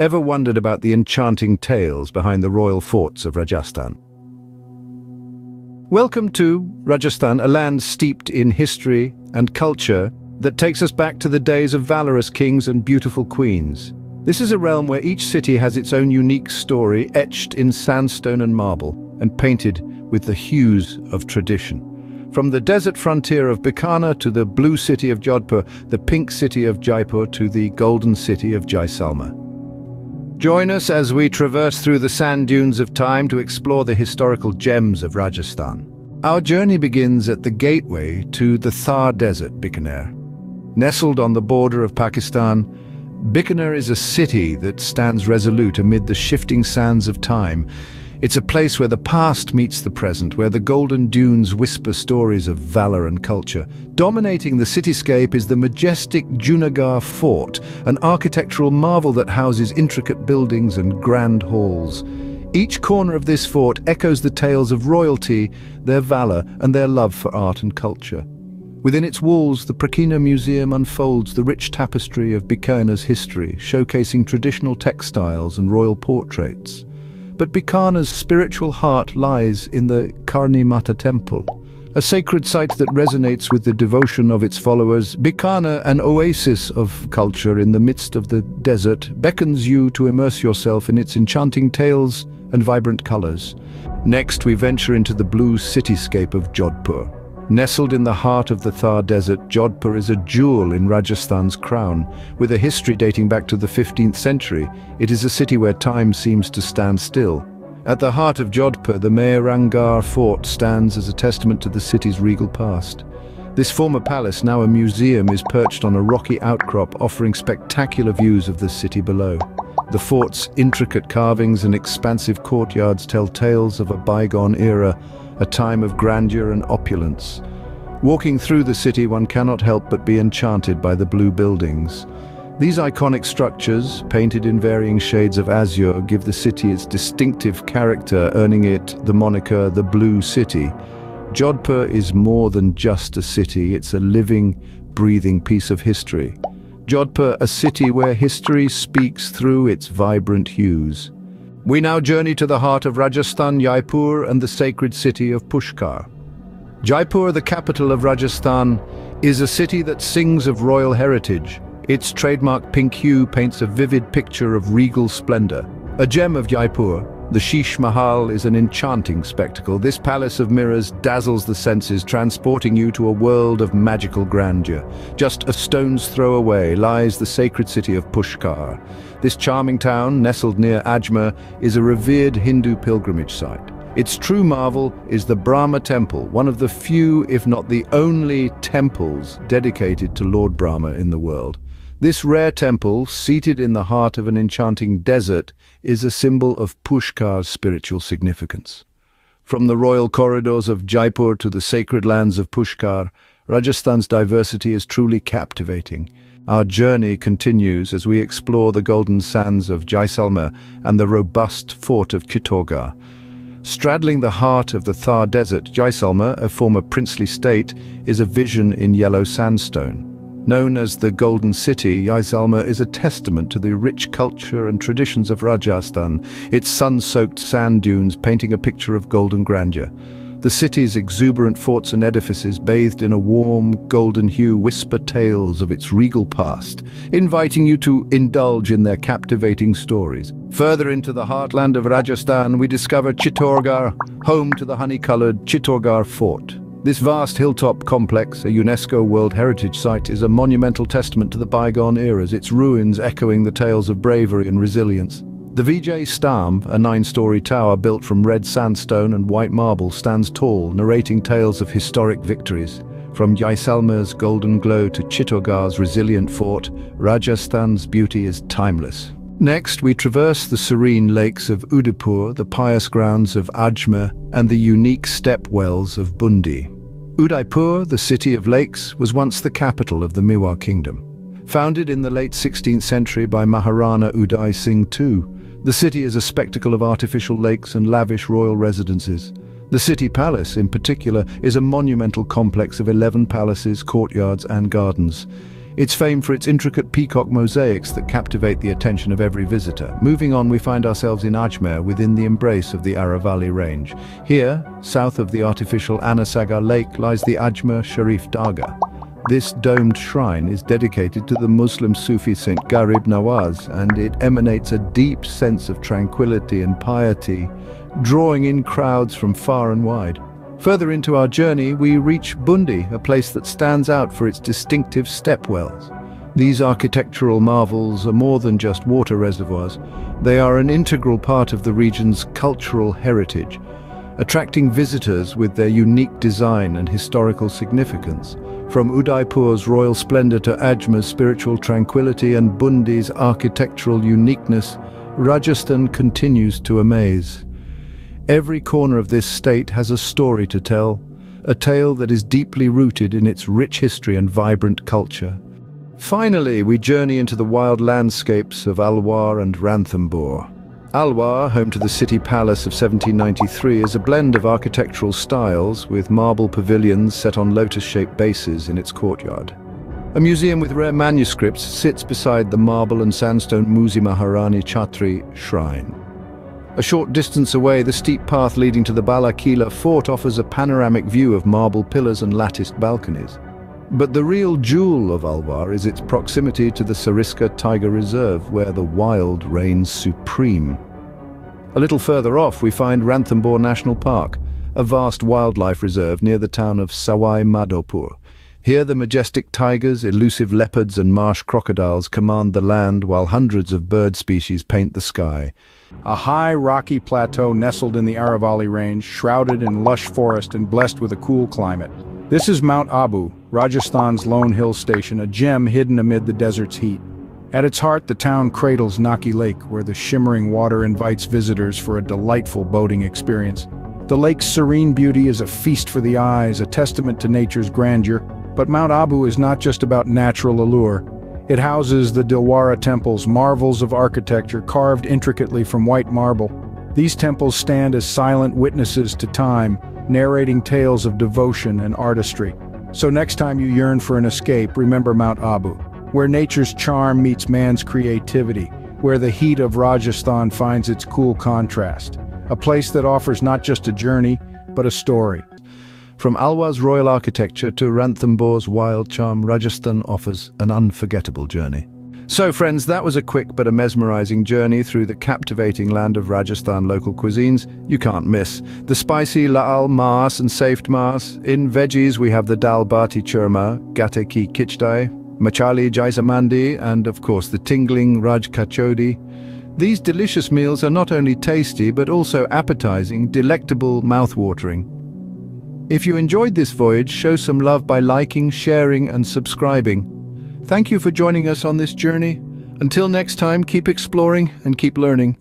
ever wondered about the enchanting tales behind the royal forts of Rajasthan? Welcome to Rajasthan, a land steeped in history and culture that takes us back to the days of valorous kings and beautiful queens. This is a realm where each city has its own unique story etched in sandstone and marble and painted with the hues of tradition. From the desert frontier of Bikaner to the blue city of Jodhpur, the pink city of Jaipur to the golden city of Jaisalmer. Join us as we traverse through the sand dunes of time to explore the historical gems of Rajasthan. Our journey begins at the gateway to the Thar Desert, Bikaner. Nestled on the border of Pakistan, Bikaner is a city that stands resolute amid the shifting sands of time, it's a place where the past meets the present, where the golden dunes whisper stories of valor and culture. Dominating the cityscape is the majestic Junagarh Fort, an architectural marvel that houses intricate buildings and grand halls. Each corner of this fort echoes the tales of royalty, their valor, and their love for art and culture. Within its walls, the Prachina Museum unfolds the rich tapestry of Bikaner's history, showcasing traditional textiles and royal portraits. But Bikaner's spiritual heart lies in the Karni Mata temple, a sacred site that resonates with the devotion of its followers. Bikaner, an oasis of culture in the midst of the desert, beckons you to immerse yourself in its enchanting tales and vibrant colors. Next, we venture into the blue cityscape of Jodhpur. Nestled in the heart of the Thar Desert, Jodhpur is a jewel in Rajasthan's crown. With a history dating back to the 15th century, it is a city where time seems to stand still. At the heart of Jodhpur, the Mehrangarh fort stands as a testament to the city's regal past. This former palace, now a museum, is perched on a rocky outcrop offering spectacular views of the city below. The fort's intricate carvings and expansive courtyards tell tales of a bygone era a time of grandeur and opulence. Walking through the city one cannot help but be enchanted by the blue buildings. These iconic structures, painted in varying shades of azure, give the city its distinctive character, earning it the moniker the Blue City. Jodhpur is more than just a city, it's a living, breathing piece of history. Jodhpur, a city where history speaks through its vibrant hues. We now journey to the heart of Rajasthan, Jaipur and the sacred city of Pushkar. Jaipur, the capital of Rajasthan, is a city that sings of royal heritage. Its trademark pink hue paints a vivid picture of regal splendor. A gem of Jaipur, the Sheesh Mahal is an enchanting spectacle. This palace of mirrors dazzles the senses, transporting you to a world of magical grandeur. Just a stone's throw away lies the sacred city of Pushkar. This charming town, nestled near Ajmer, is a revered Hindu pilgrimage site. Its true marvel is the Brahma Temple, one of the few, if not the only, temples dedicated to Lord Brahma in the world. This rare temple, seated in the heart of an enchanting desert, is a symbol of Pushkar's spiritual significance. From the royal corridors of Jaipur to the sacred lands of Pushkar, Rajasthan's diversity is truly captivating. Our journey continues as we explore the golden sands of Jaisalmer and the robust fort of Chittorgarh. Straddling the heart of the Thar Desert, Jaisalmer, a former princely state, is a vision in yellow sandstone. Known as the Golden City, Jaisalmer is a testament to the rich culture and traditions of Rajasthan, its sun-soaked sand dunes painting a picture of golden grandeur. The city's exuberant forts and edifices, bathed in a warm, golden hue, whisper tales of its regal past, inviting you to indulge in their captivating stories. Further into the heartland of Rajasthan, we discover Chittorgarh, home to the honey-coloured Chittorgarh Fort. This vast hilltop complex, a UNESCO World Heritage Site, is a monumental testament to the bygone eras, its ruins echoing the tales of bravery and resilience. The Vijay Stambh, a nine-story tower built from red sandstone and white marble, stands tall, narrating tales of historic victories. From Jaisalmer's golden glow to Chittorgarh's resilient fort, Rajasthan's beauty is timeless. Next, we traverse the serene lakes of Udaipur, the pious grounds of Ajmer, and the unique step wells of Bundi. Udaipur, the city of lakes, was once the capital of the Mewar kingdom. Founded in the late 16th century by Maharana Uday Singh II, the city is a spectacle of artificial lakes and lavish royal residences. The city palace, in particular, is a monumental complex of 11 palaces, courtyards and gardens. It's famed for its intricate peacock mosaics that captivate the attention of every visitor. Moving on, we find ourselves in Ajmer, within the embrace of the Aravalli range. Here, south of the artificial Anasagar Lake, lies the Ajmer Sharif Dargah. This domed shrine is dedicated to the Muslim Sufi Saint Garib Nawaz, and it emanates a deep sense of tranquility and piety, drawing in crowds from far and wide. Further into our journey, we reach Bundi, a place that stands out for its distinctive stepwells. These architectural marvels are more than just water reservoirs. They are an integral part of the region's cultural heritage, attracting visitors with their unique design and historical significance. From Udaipur's royal splendor to Ajmer's spiritual tranquility and Bundi's architectural uniqueness, Rajasthan continues to amaze. Every corner of this state has a story to tell, a tale that is deeply rooted in its rich history and vibrant culture. Finally, we journey into the wild landscapes of Alwar and Ranthambore. Alwar, home to the city palace of 1793, is a blend of architectural styles with marble pavilions set on lotus-shaped bases in its courtyard. A museum with rare manuscripts sits beside the marble and sandstone Musi Maharani Chhatri shrine. A short distance away, the steep path leading to the Bala Kila fort offers a panoramic view of marble pillars and latticed balconies. But the real jewel of Alwar is its proximity to the Sariska Tiger Reserve, where the wild reigns supreme. A little further off, we find Ranthambore National Park, a vast wildlife reserve near the town of Sawai Madhopur. Here the majestic tigers, elusive leopards and marsh crocodiles command the land while hundreds of bird species paint the sky. A high, rocky plateau nestled in the Aravalli Range, shrouded in lush forest and blessed with a cool climate. This is Mount Abu, Rajasthan's lone hill station, a gem hidden amid the desert's heat. At its heart, the town cradles Nakki Lake, where the shimmering water invites visitors for a delightful boating experience. The lake's serene beauty is a feast for the eyes, a testament to nature's grandeur, but Mount Abu is not just about natural allure. It houses the Dilwara temples, marvels of architecture carved intricately from white marble. These temples stand as silent witnesses to time, narrating tales of devotion and artistry. So next time you yearn for an escape, remember Mount Abu, where nature's charm meets man's creativity, where the heat of Rajasthan finds its cool contrast. A place that offers not just a journey, but a story. From Alwar's royal architecture to Ranthambore's wild charm, Rajasthan offers an unforgettable journey. So friends, that was a quick but a mesmerizing journey through the captivating land of Rajasthan local cuisines you can't miss. The spicy laal mas and safed mas. In veggies we have the dal bati churma, gatte ki kichdai, machali jaisamandi and of course the tingling raj kachodi. These delicious meals are not only tasty but also appetizing, delectable, mouth-watering. If you enjoyed this voyage, show some love by liking, sharing and subscribing. Thank you for joining us on this journey. Until next time, keep exploring and keep learning.